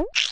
Oops.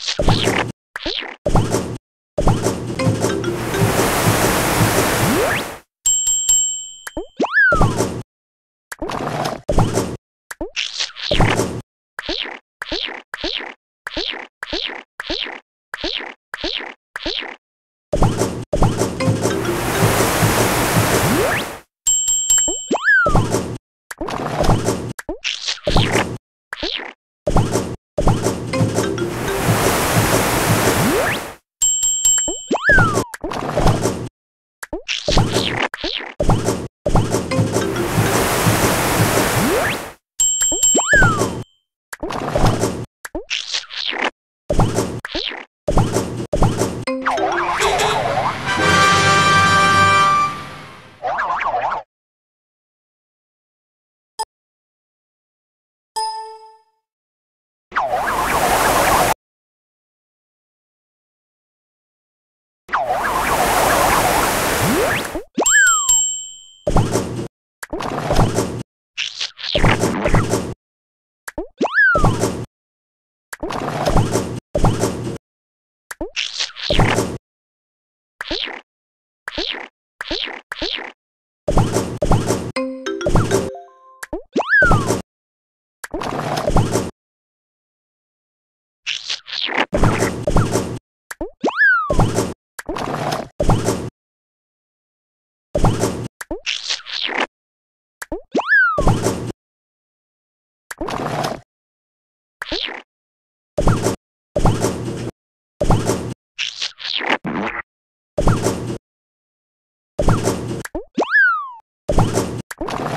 you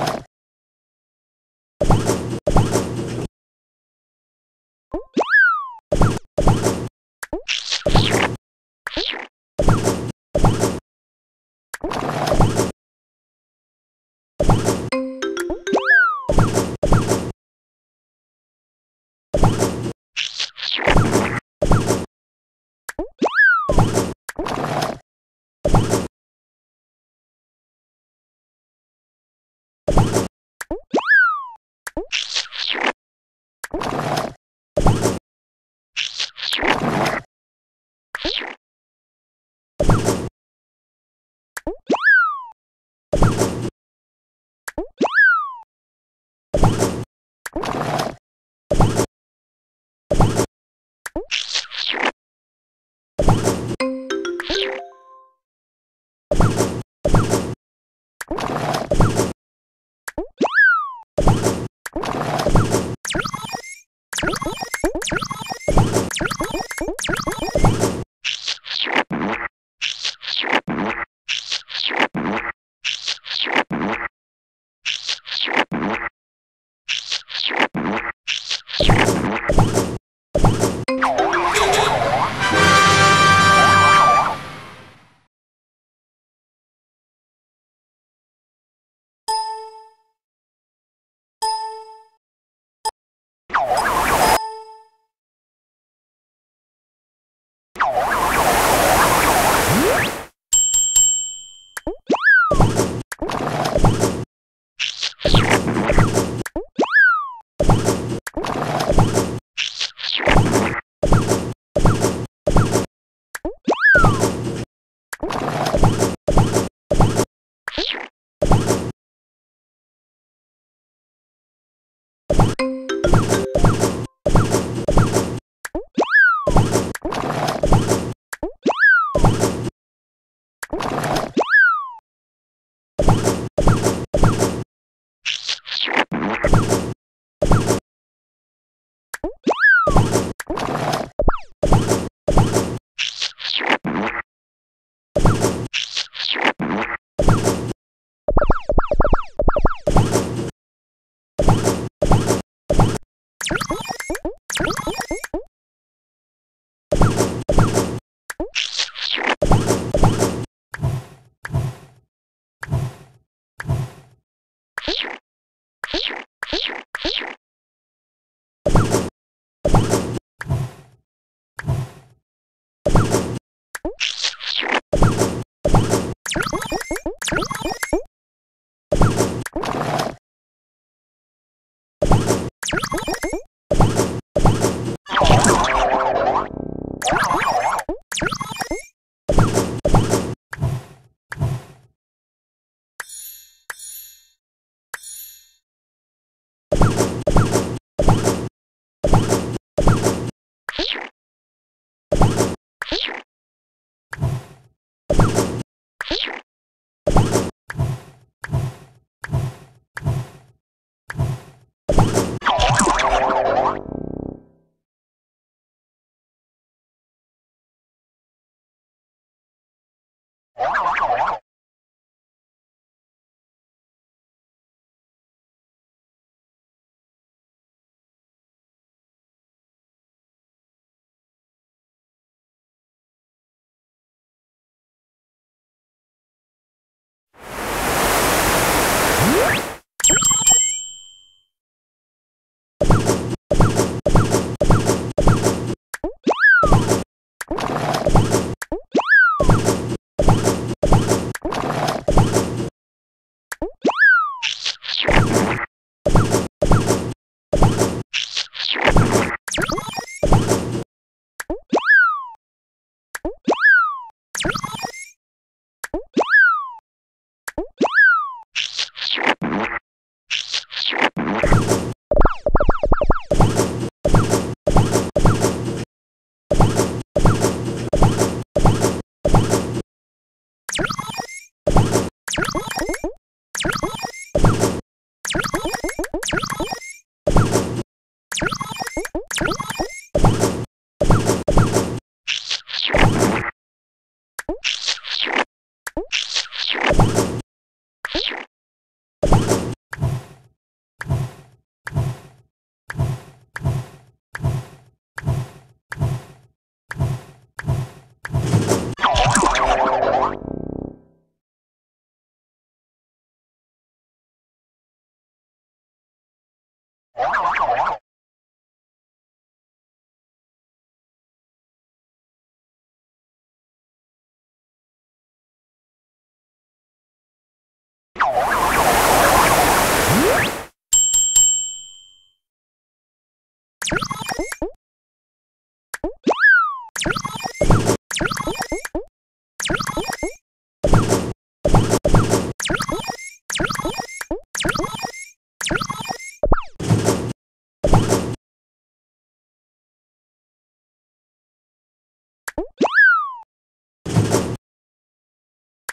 you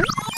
you